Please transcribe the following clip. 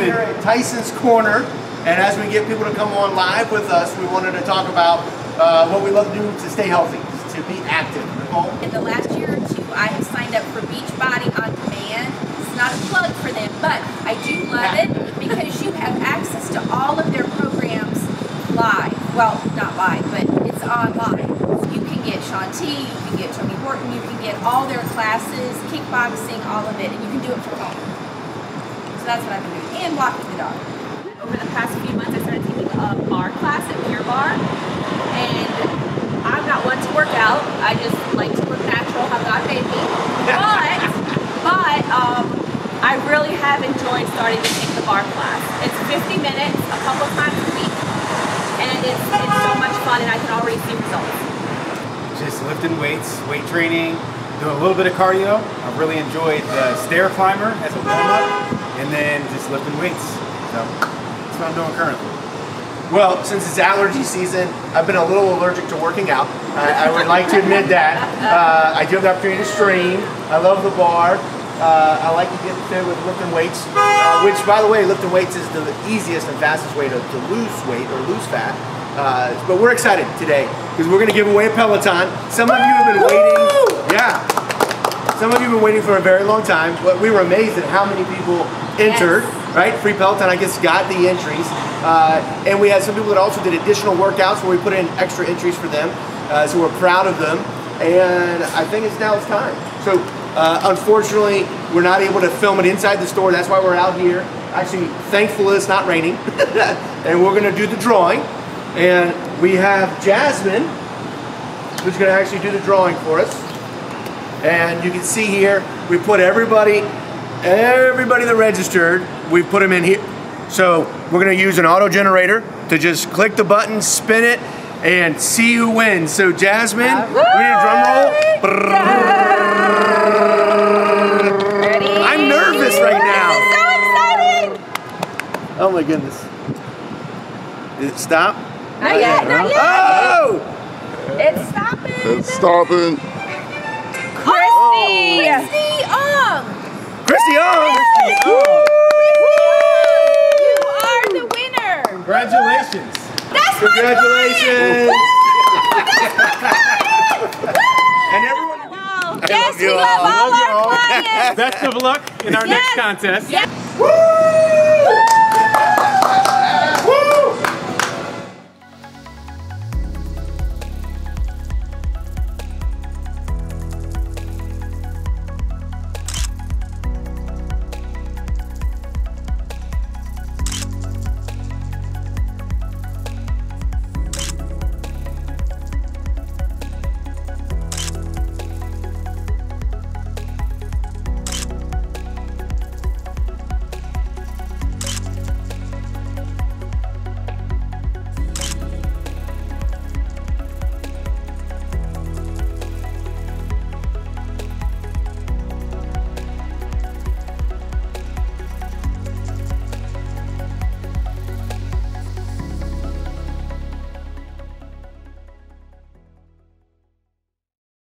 here at Tysons Corner. And as we get people to come on live with us, we wanted to talk about uh, what we love to do to stay healthy, to be active. Nicole? In the last year or two, I have signed up for Beachbody on Demand. It's not a plug for them, but I do love it because you have access to all of their programs live. Well, not live, but it's online. You can get Shaun T, you can get Tony Horton, you can get all their classes, kickboxing, all of it, and you can do it from home. So that's what I've been doing, and walking the dog. Over the past few months, I started taking a barre class at Pure Barre, and I'm not one to work out. I just like to look natural, how God made me. But, but um, I really have enjoyed starting to take the barre class. It's 50 minutes, a couple times a week, and it's, it's so much fun, and I can already see results. Just lifting weights, weight training, doing a little bit of cardio. I've really enjoyed the stair climber as a warm-up, and then just lifting weights. So that's what I'm doing currently. Well, since it's allergy season, I've been a little allergic to working out. I, I would like to admit that. Uh, I do have the opportunity to stream. I love the barre. Uh, I like to get fit with lifting weights, uh, which, by the way, lifting weights is the easiest and fastest way to, to lose weight or lose fat. Uh, but we're excited today because we're going to give away a Peloton. Some of you have been waiting. Yeah. Some of you have been waiting for a very long time. But we were amazed at how many people entered. Yes. Right, free Peloton, I guess, got the entries, uh, and we had some people that also did additional workouts where we put in extra entries for them. Uh, so we're proud of them, and I think it's now it's time. So uh, unfortunately, we're not able to film it inside the store. That's why we're out here. Actually, thankful it's not raining, and we're gonna do the drawing. And we have Jasmine, who's gonna actually do the drawing for us. And you can see here, we put everybody, everybody that registered, we put them in here. So we're gonna use an auto generator to just click the button, spin it, and see who wins. So Jasmine, we need a drum roll. Ready? I'm nervous right now. This is so exciting! Oh my goodness. Did it stop? Not yet, not yet. Oh! It's stopping. It's stopping. Christy! Christy Ong! Christy on! You are the winner! Congratulations! That's my Congratulations! client! And everyone. Wow. Yes, love we love all. all our all. clients. Best of luck in our Yes. next contest. Yes. Woo!